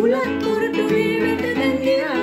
මුලත් පුරටුවේ වෙත දැන් ගෙනලා